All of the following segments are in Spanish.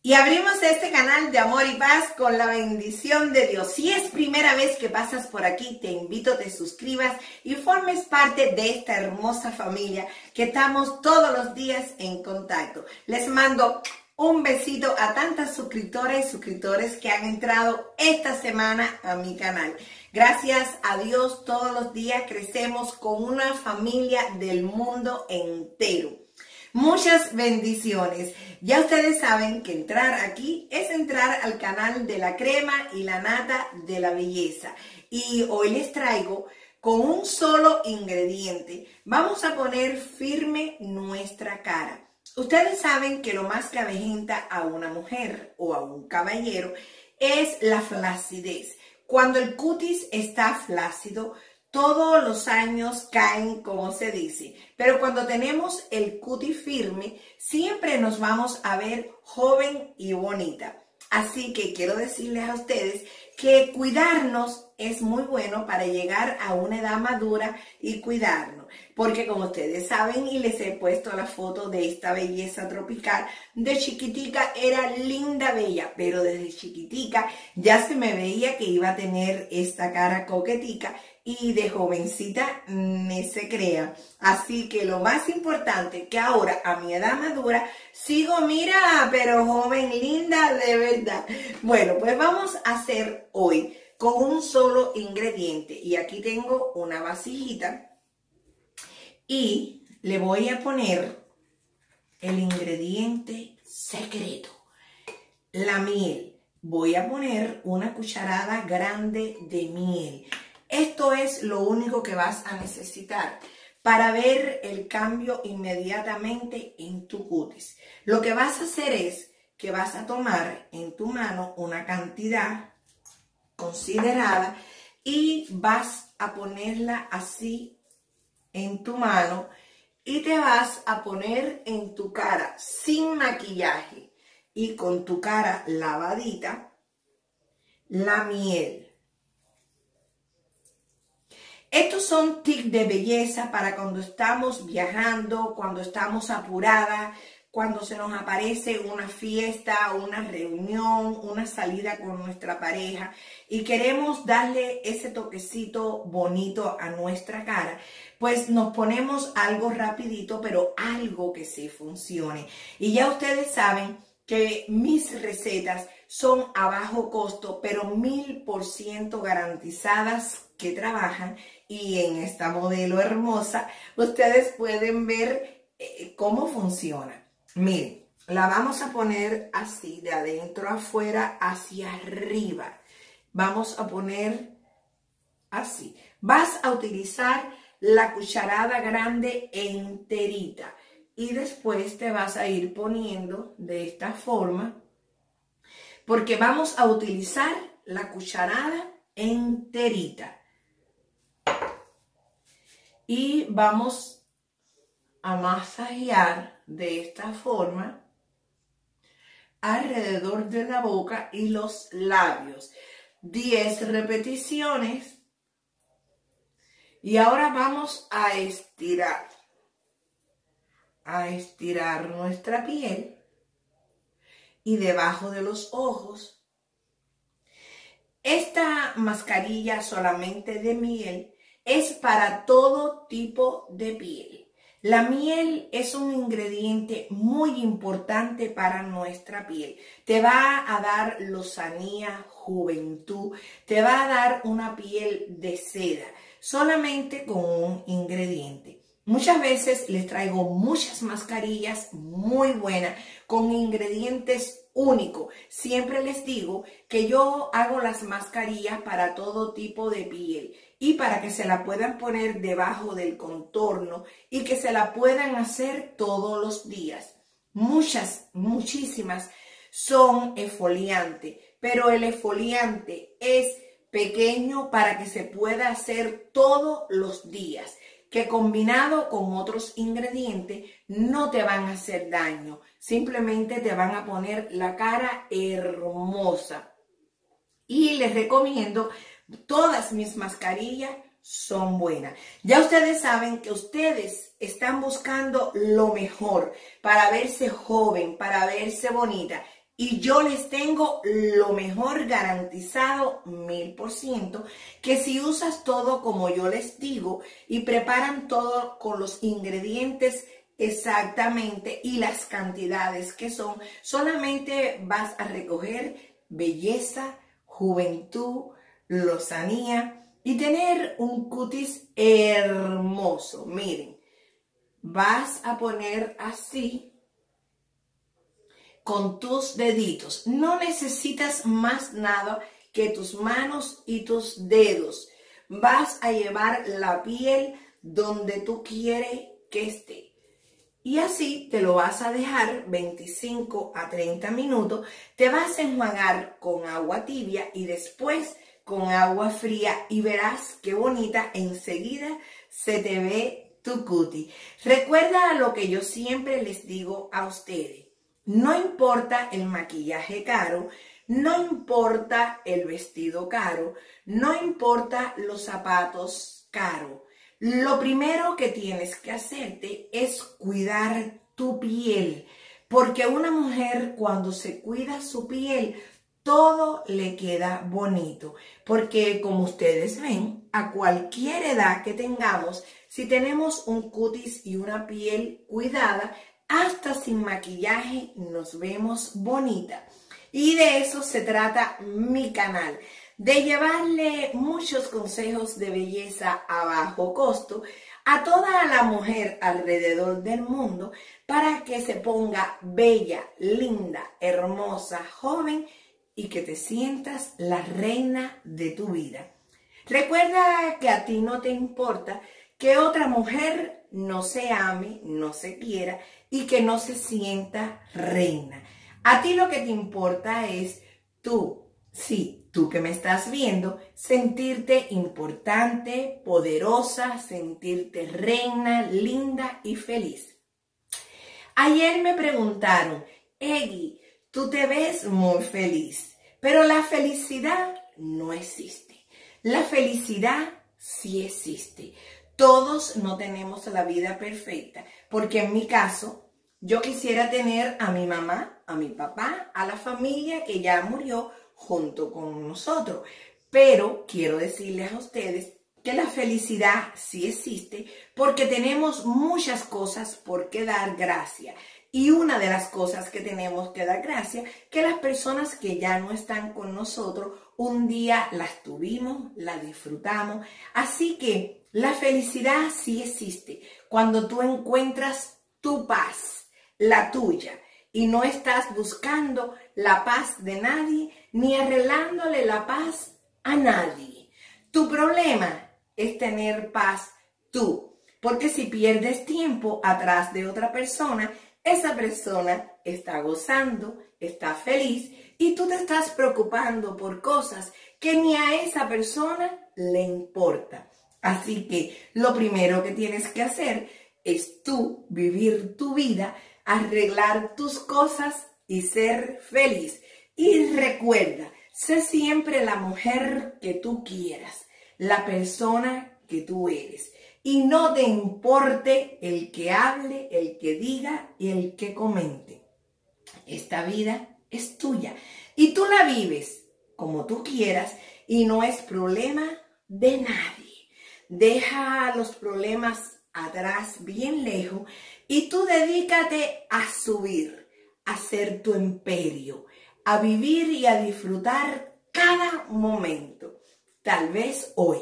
Y abrimos este canal de amor y paz con la bendición de Dios. Si es primera vez que pasas por aquí, te invito te suscribas y formes parte de esta hermosa familia que estamos todos los días en contacto. Les mando un besito a tantas suscriptoras y suscriptores que han entrado esta semana a mi canal. Gracias a Dios todos los días crecemos con una familia del mundo entero. Muchas bendiciones. Ya ustedes saben que entrar aquí es entrar al canal de la crema y la nata de la belleza. Y hoy les traigo con un solo ingrediente. Vamos a poner firme nuestra cara. Ustedes saben que lo más que avejenta a una mujer o a un caballero es la flacidez. Cuando el cutis está flácido, todos los años caen, como se dice, pero cuando tenemos el cuti firme, siempre nos vamos a ver joven y bonita. Así que quiero decirles a ustedes que cuidarnos es muy bueno para llegar a una edad madura y cuidarnos. Porque como ustedes saben y les he puesto la foto de esta belleza tropical, de chiquitica era linda, bella, pero desde chiquitica ya se me veía que iba a tener esta cara coquetica y de jovencita me se crea. Así que lo más importante que ahora a mi edad madura sigo, mira, pero joven, linda, de verdad. Bueno, pues vamos a hacer hoy con un solo ingrediente. Y aquí tengo una vasijita y le voy a poner el ingrediente secreto, la miel. Voy a poner una cucharada grande de miel. Esto es lo único que vas a necesitar para ver el cambio inmediatamente en tu cutis. Lo que vas a hacer es que vas a tomar en tu mano una cantidad considerada y vas a ponerla así en tu mano y te vas a poner en tu cara sin maquillaje y con tu cara lavadita la miel. Estos son tics de belleza para cuando estamos viajando, cuando estamos apuradas, cuando se nos aparece una fiesta, una reunión, una salida con nuestra pareja y queremos darle ese toquecito bonito a nuestra cara, pues nos ponemos algo rapidito, pero algo que sí funcione. Y ya ustedes saben que mis recetas son a bajo costo, pero mil por ciento garantizadas que trabajan y en esta modelo hermosa ustedes pueden ver eh, cómo funciona. Miren, la vamos a poner así, de adentro afuera hacia arriba. Vamos a poner así. Vas a utilizar la cucharada grande enterita y después te vas a ir poniendo de esta forma porque vamos a utilizar la cucharada enterita y vamos a masajear de esta forma alrededor de la boca y los labios. 10 repeticiones. Y ahora vamos a estirar. A estirar nuestra piel y debajo de los ojos. Esta mascarilla solamente de miel es para todo tipo de piel. La miel es un ingrediente muy importante para nuestra piel. Te va a dar lozanía, juventud, te va a dar una piel de seda, solamente con un ingrediente. Muchas veces les traigo muchas mascarillas muy buenas con ingredientes únicos. Siempre les digo que yo hago las mascarillas para todo tipo de piel y para que se la puedan poner debajo del contorno y que se la puedan hacer todos los días. Muchas, muchísimas son esfoliantes, pero el esfoliante es pequeño para que se pueda hacer todos los días, que combinado con otros ingredientes no te van a hacer daño, simplemente te van a poner la cara hermosa. Y les recomiendo Todas mis mascarillas son buenas. Ya ustedes saben que ustedes están buscando lo mejor para verse joven, para verse bonita. y yo les tengo lo mejor garantizado mil por ciento, que si usas todo como yo les digo y preparan todo con los ingredientes exactamente y las cantidades que son, solamente vas a recoger belleza, juventud, lozanía y tener un cutis hermoso. Miren, vas a poner así con tus deditos. No necesitas más nada que tus manos y tus dedos. Vas a llevar la piel donde tú quieres que esté. Y así te lo vas a dejar 25 a 30 minutos. Te vas a enjuagar con agua tibia y después con agua fría y verás qué bonita enseguida se te ve tu cutie. Recuerda lo que yo siempre les digo a ustedes. No importa el maquillaje caro, no importa el vestido caro, no importa los zapatos caros. Lo primero que tienes que hacerte es cuidar tu piel, porque una mujer cuando se cuida su piel, todo le queda bonito, porque como ustedes ven, a cualquier edad que tengamos, si tenemos un cutis y una piel cuidada, hasta sin maquillaje nos vemos bonita. Y de eso se trata mi canal, de llevarle muchos consejos de belleza a bajo costo a toda la mujer alrededor del mundo para que se ponga bella, linda, hermosa, joven y que te sientas la reina de tu vida. Recuerda que a ti no te importa que otra mujer no se ame, no se quiera y que no se sienta reina. A ti lo que te importa es tú, sí, tú que me estás viendo, sentirte importante, poderosa, sentirte reina, linda y feliz. Ayer me preguntaron, Eggy, tú te ves muy feliz, pero la felicidad no existe. La felicidad sí existe. Todos no tenemos la vida perfecta, porque en mi caso, yo quisiera tener a mi mamá, a mi papá, a la familia que ya murió junto con nosotros. Pero quiero decirles a ustedes que la felicidad sí existe porque tenemos muchas cosas por qué dar gracias. Y una de las cosas que tenemos que dar gracias, que las personas que ya no están con nosotros, un día las tuvimos, las disfrutamos. Así que la felicidad sí existe cuando tú encuentras tu paz, la tuya, y no estás buscando la paz de nadie ni arreglándole la paz a nadie. Tu problema es tener paz tú, porque si pierdes tiempo atrás de otra persona, esa persona está gozando, está feliz y tú te estás preocupando por cosas que ni a esa persona le importa. Así que lo primero que tienes que hacer es tú vivir tu vida, arreglar tus cosas y ser feliz. Y recuerda, sé siempre la mujer que tú quieras, la persona que tú eres y no te importe el que hable, el que diga y el que comente. Esta vida es tuya y tú la vives como tú quieras y no es problema de nadie. Deja los problemas atrás, bien lejos, y tú dedícate a subir, a ser tu imperio, a vivir y a disfrutar cada momento. Tal vez hoy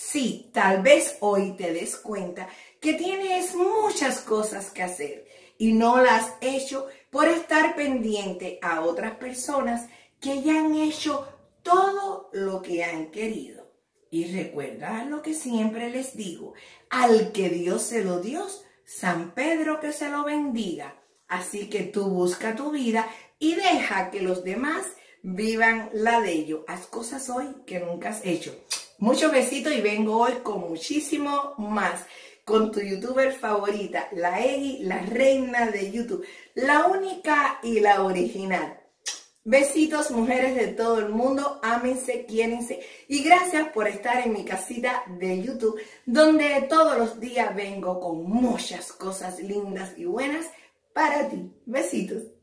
Sí, tal vez hoy te des cuenta que tienes muchas cosas que hacer y no las has hecho por estar pendiente a otras personas que ya han hecho todo lo que han querido. Y recuerda lo que siempre les digo, al que Dios se lo dio, San Pedro que se lo bendiga. Así que tú busca tu vida y deja que los demás vivan la de ellos. Haz cosas hoy que nunca has hecho. Muchos besitos y vengo hoy con muchísimo más. Con tu youtuber favorita, la Egi, la reina de YouTube. La única y la original. Besitos, mujeres de todo el mundo, ámense, quiérense y gracias por estar en mi casita de YouTube, donde todos los días vengo con muchas cosas lindas y buenas para ti. Besitos.